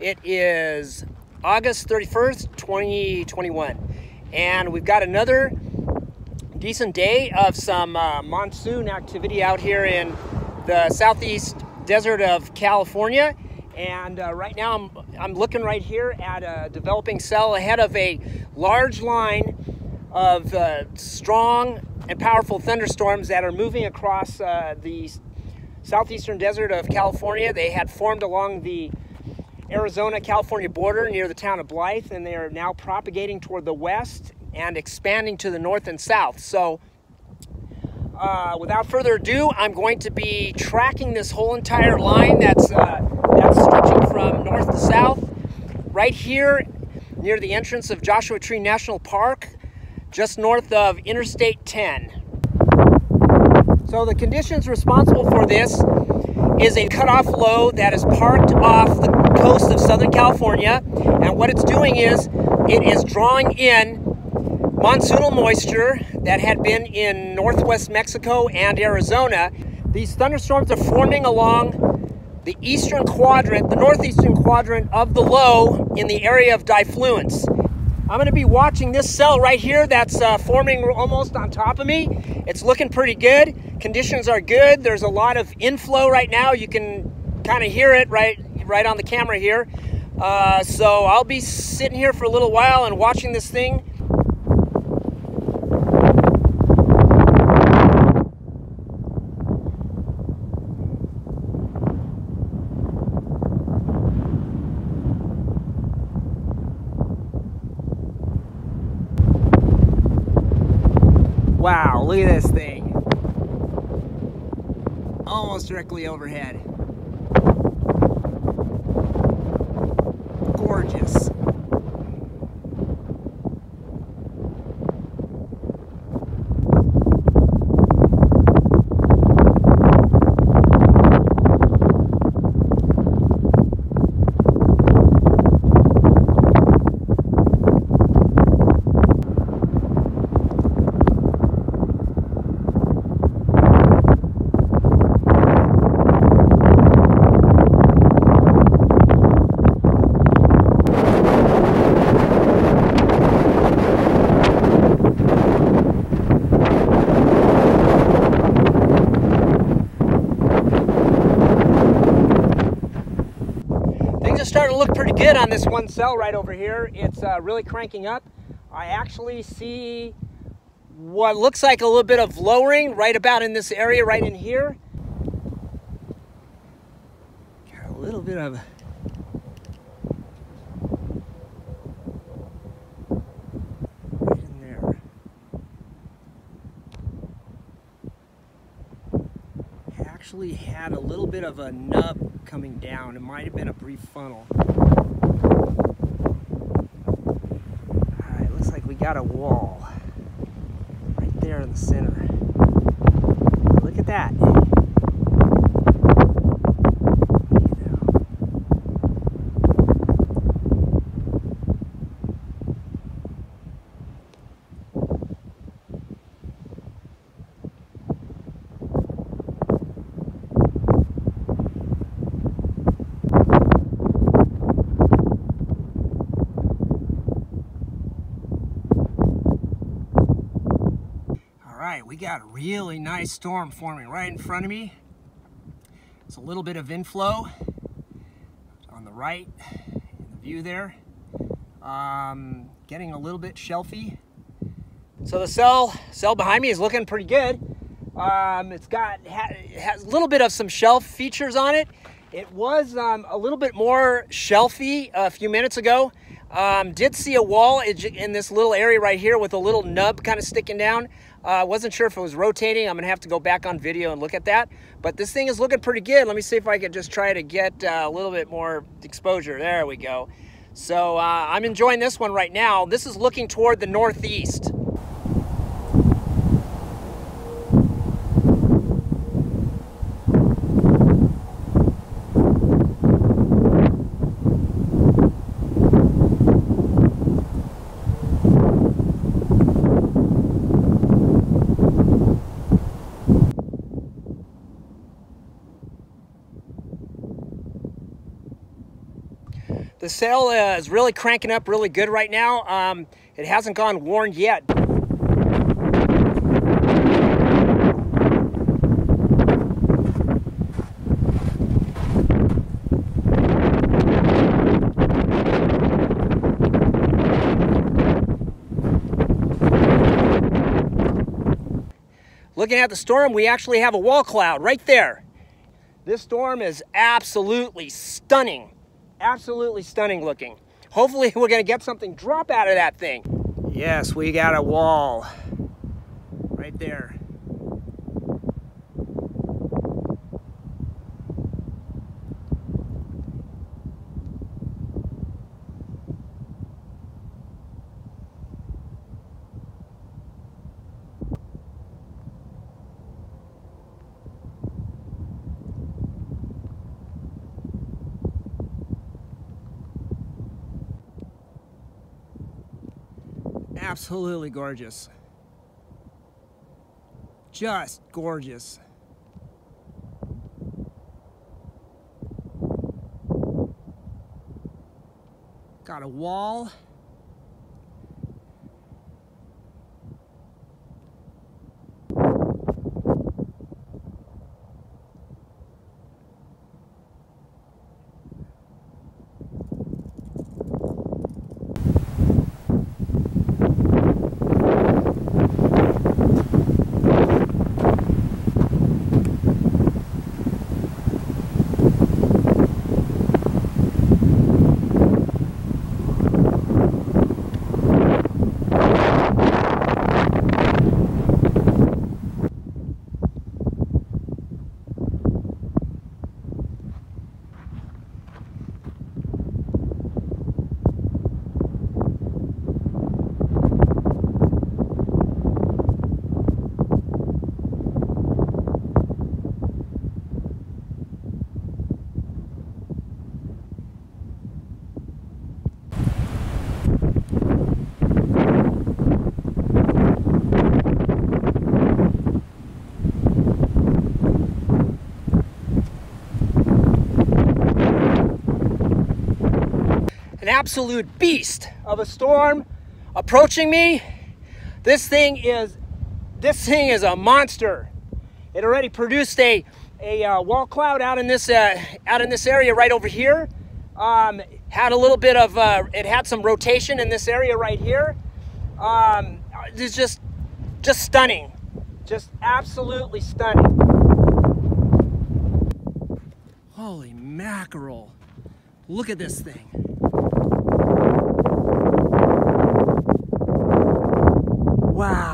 It is August 31st, 2021. And we've got another decent day of some uh, monsoon activity out here in the southeast desert of California. And uh, right now I'm, I'm looking right here at a developing cell ahead of a large line of uh, strong and powerful thunderstorms that are moving across uh, the southeastern desert of California. They had formed along the Arizona California border near the town of Blythe, and they are now propagating toward the west and expanding to the north and south. So, uh, without further ado, I'm going to be tracking this whole entire line that's, uh, that's stretching from north to south. Right here near the entrance of Joshua Tree National Park, just north of Interstate 10. So the conditions responsible for this is a cutoff low that is parked off the coast of Southern California. And what it's doing is it is drawing in monsoonal moisture that had been in northwest Mexico and Arizona. These thunderstorms are forming along the eastern quadrant, the northeastern quadrant of the low in the area of diffluence. I'm going to be watching this cell right here that's uh, forming almost on top of me. It's looking pretty good. Conditions are good. There's a lot of inflow right now. You can kind of hear it right, right on the camera here. Uh, so I'll be sitting here for a little while and watching this thing Wow, look at this thing. Almost directly overhead. Gorgeous. Good on this one cell right over here. It's uh, really cranking up. I actually see what looks like a little bit of lowering right about in this area, right in here. Got a little bit of. Actually had a little bit of a nub coming down. It might have been a brief funnel. Alright, looks like we got a wall right there in the center. Look at that. Right, we got a really nice storm forming right in front of me. It's a little bit of inflow on the right in the view there. Um, getting a little bit shelfy. So the cell cell behind me is looking pretty good. Um, it's got ha has a little bit of some shelf features on it. It was um, a little bit more shelfy a few minutes ago. Um, did see a wall in this little area right here with a little nub kind of sticking down. I uh, wasn't sure if it was rotating. I'm to have to go back on video and look at that. But this thing is looking pretty good. Let me see if I can just try to get uh, a little bit more exposure. There we go. So uh, I'm enjoying this one right now. This is looking toward the northeast. The sail uh, is really cranking up really good right now. Um, it hasn't gone warned yet. Looking at the storm, we actually have a wall cloud right there. This storm is absolutely stunning. Absolutely stunning looking. Hopefully we're gonna get something drop out of that thing. Yes, we got a wall right there. Absolutely gorgeous. Just gorgeous. Got a wall. Absolute beast of a storm approaching me. This thing is, this thing is a monster. It already produced a, a uh, wall cloud out in this, uh, out in this area right over here. Um, had a little bit of, uh, it had some rotation in this area right here. Um, it's just, just stunning. Just absolutely stunning. Holy mackerel. Look at this thing. You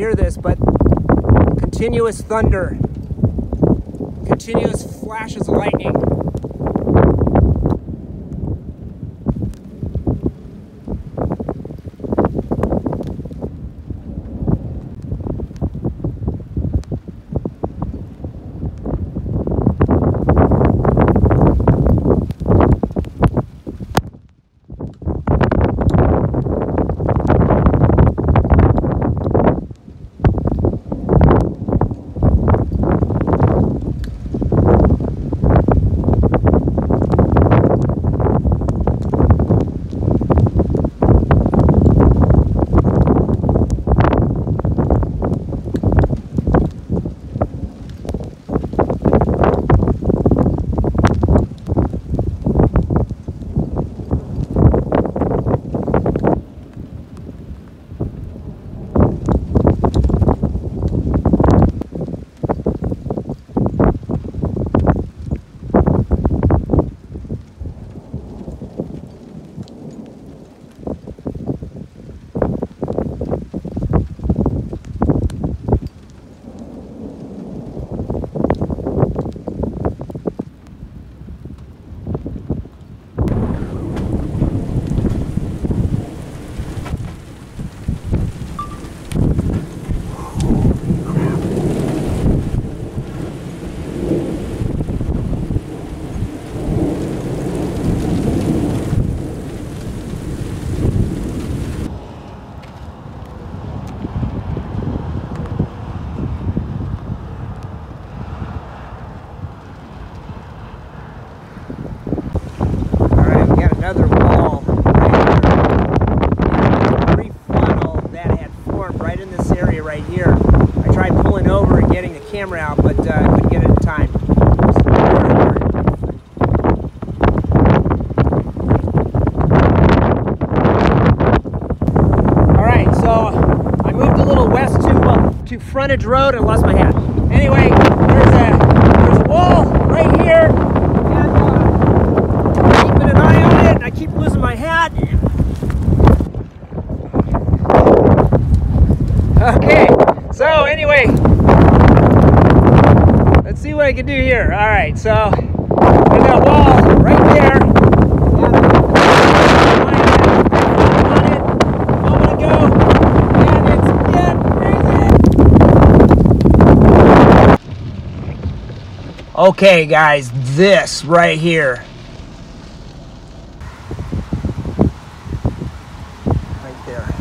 hear this, but continuous thunder, continuous flashes of lightning. To Frontage Road and lost my hat. Anyway, there's a there's a wall right here, uh, I keep losing my hat. Okay, so anyway, let's see what I can do here. All right, so there's that wall right there. And, uh, on it, moment ago, and it's getting crazy. Okay, guys, this right here. Right there.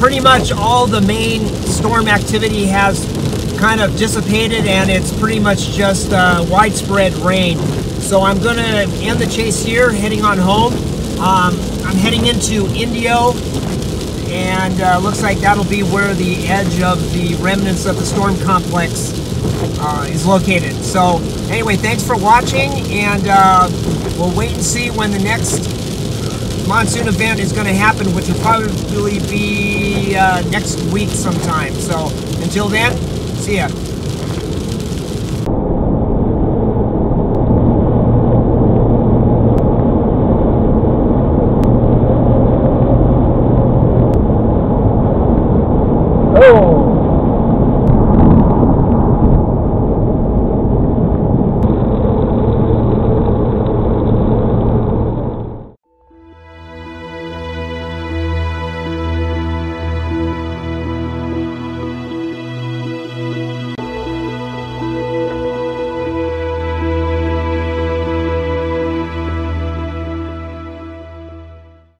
Pretty much all the main storm activity has kind of dissipated and it's pretty much just uh, widespread rain. So I'm to end the chase here, heading on home. Um, I'm heading into Indio and uh, looks like that'll be where the edge of the remnants of the storm complex uh, is located. So anyway, thanks for watching and uh, we'll wait and see when the next monsoon event is going to happen, which will probably be uh, next week sometime. So until then, see ya. Oh.